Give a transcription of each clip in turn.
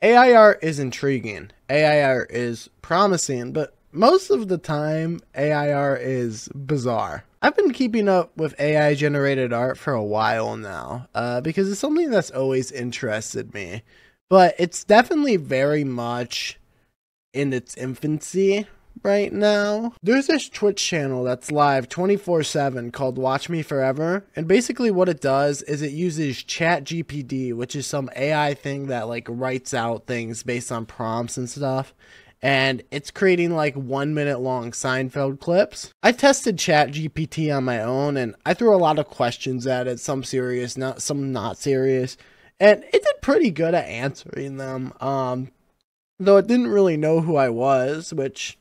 AI art is intriguing. AI art is promising, but most of the time, AI art is bizarre. I've been keeping up with AI generated art for a while now uh, because it's something that's always interested me. But it's definitely very much in its infancy right now. There's this Twitch channel that's live 24 7 called Watch Me Forever. And basically, what it does is it uses Chat GPT, which is some AI thing that like writes out things based on prompts and stuff and it's creating like one minute long Seinfeld clips. I tested Chat GPT on my own and I threw a lot of questions at it, some serious, not some not serious, and it did pretty good at answering them. Um, though it didn't really know who I was, which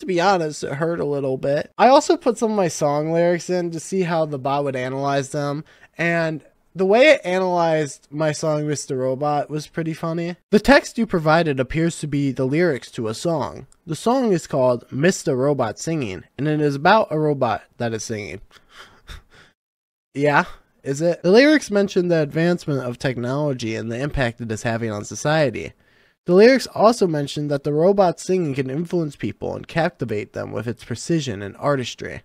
to be honest, it hurt a little bit. I also put some of my song lyrics in to see how the bot would analyze them, and the way it analyzed my song Mr. Robot was pretty funny. The text you provided appears to be the lyrics to a song. The song is called Mr. Robot Singing, and it is about a robot that is singing. yeah, is it? The lyrics mention the advancement of technology and the impact it is having on society. The lyrics also mention that the robot singing can influence people and captivate them with its precision and artistry.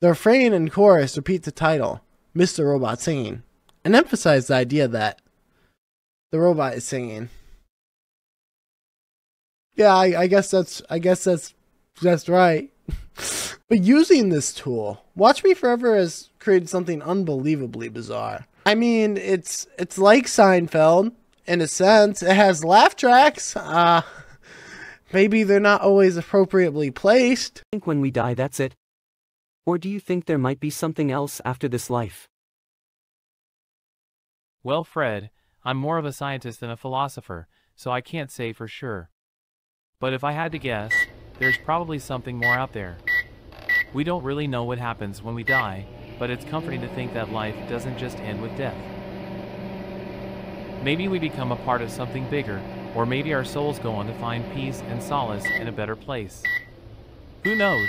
The refrain and chorus repeat the title, Mr. Robot Singing, and emphasize the idea that the robot is singing. Yeah, I, I guess that's I guess that's that's right. but using this tool, Watch Me Forever has created something unbelievably bizarre. I mean, it's it's like Seinfeld in a sense. It has laugh tracks. Uh maybe they're not always appropriately placed. Think when we die that's it? Or do you think there might be something else after this life? Well, Fred, I'm more of a scientist than a philosopher, so I can't say for sure. But if I had to guess, there's probably something more out there. We don't really know what happens when we die, but it's comforting to think that life doesn't just end with death. Maybe we become a part of something bigger, or maybe our souls go on to find peace and solace in a better place. Who knows?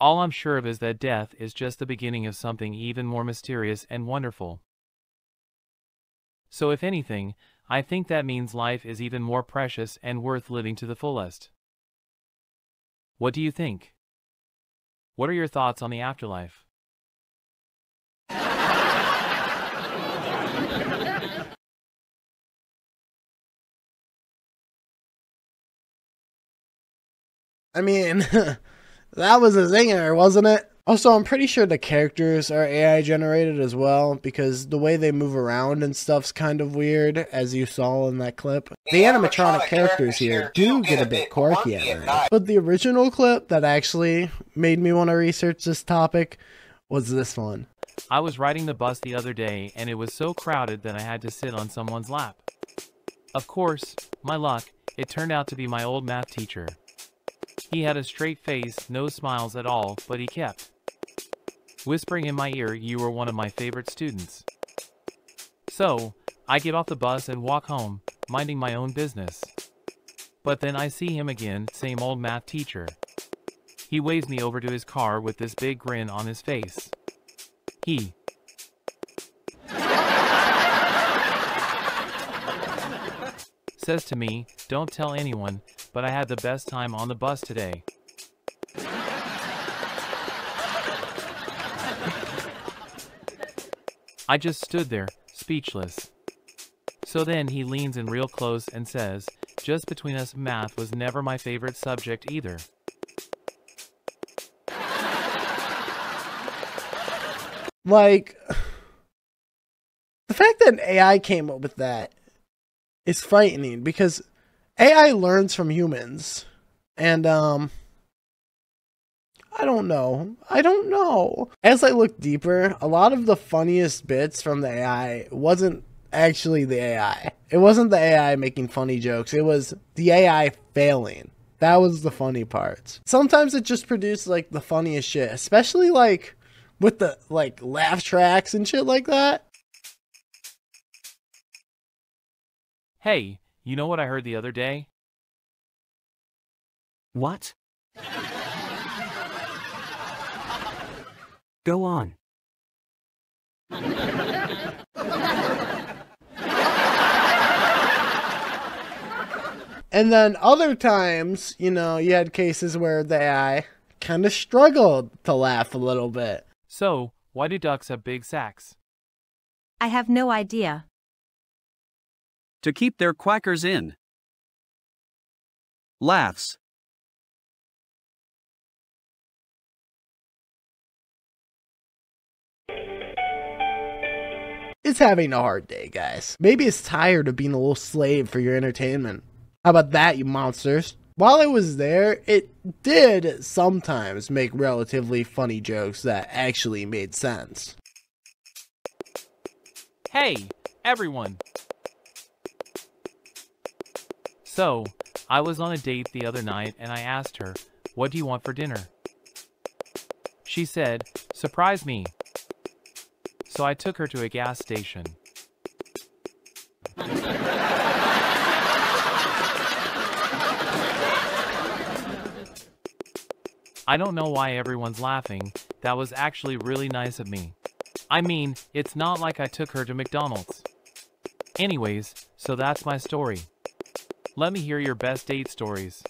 All I'm sure of is that death is just the beginning of something even more mysterious and wonderful. So if anything, I think that means life is even more precious and worth living to the fullest. What do you think? What are your thoughts on the afterlife? I mean, that was a zinger, wasn't it? Also, I'm pretty sure the characters are AI generated as well because the way they move around and stuff's kind of weird, as you saw in that clip. The animatronic characters here do get a bit quirky at night. But the original clip that actually made me want to research this topic was this one. I was riding the bus the other day and it was so crowded that I had to sit on someone's lap. Of course, my luck, it turned out to be my old math teacher. He had a straight face, no smiles at all, but he kept whispering in my ear you were one of my favorite students. So, I get off the bus and walk home, minding my own business. But then I see him again, same old math teacher. He waves me over to his car with this big grin on his face. He says to me, don't tell anyone, but I had the best time on the bus today. I just stood there, speechless. So then he leans in real close and says, just between us math was never my favorite subject either. Like, the fact that AI came up with that is frightening because AI learns from humans. And, um, I don't know. I don't know. As I look deeper, a lot of the funniest bits from the AI wasn't actually the AI. It wasn't the AI making funny jokes. It was the AI failing. That was the funny part. Sometimes it just produced like the funniest shit, especially like with the like laugh tracks and shit like that. Hey, you know what I heard the other day? What? Go on. And then other times, you know, you had cases where the AI kind of struggled to laugh a little bit. So, why do ducks have big sacks? I have no idea. To keep their quackers in. Laughs. It's having a hard day, guys. Maybe it's tired of being a little slave for your entertainment. How about that, you monsters? While I was there, it did sometimes make relatively funny jokes that actually made sense. Hey, everyone! So, I was on a date the other night and I asked her, What do you want for dinner? She said, Surprise me. So I took her to a gas station. I don't know why everyone's laughing, that was actually really nice of me. I mean, it's not like I took her to McDonald's. Anyways, so that's my story. Let me hear your best date stories.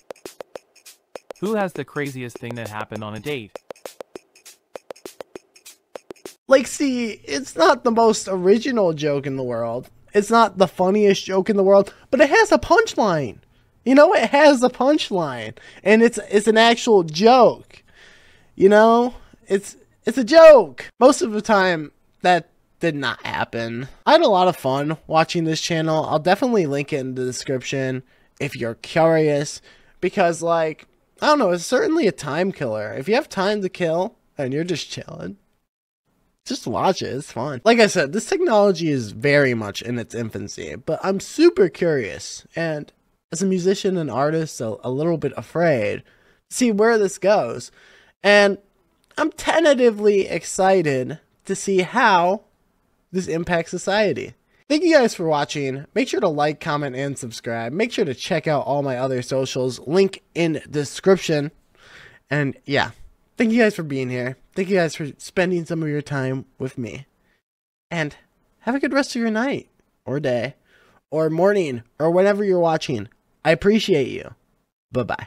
Who has the craziest thing that happened on a date? Like, see, it's not the most original joke in the world. It's not the funniest joke in the world, but it has a punchline. You know, it has a punchline, and it's it's an actual joke. You know, it's it's a joke. Most of the time, that did not happen. I had a lot of fun watching this channel. I'll definitely link it in the description if you're curious, because like I don't know, it's certainly a time killer. If you have time to kill and you're just chilling, just watch it. It's fun. Like I said, this technology is very much in its infancy, but I'm super curious and as a musician and artist, a, a little bit afraid to see where this goes. And I'm tentatively excited to see how this impacts society. Thank you guys for watching. Make sure to like, comment, and subscribe. Make sure to check out all my other socials. Link in description. And yeah, thank you guys for being here. Thank you guys for spending some of your time with me. And have a good rest of your night, or day, or morning, or whenever you're watching. I appreciate you. Bye bye.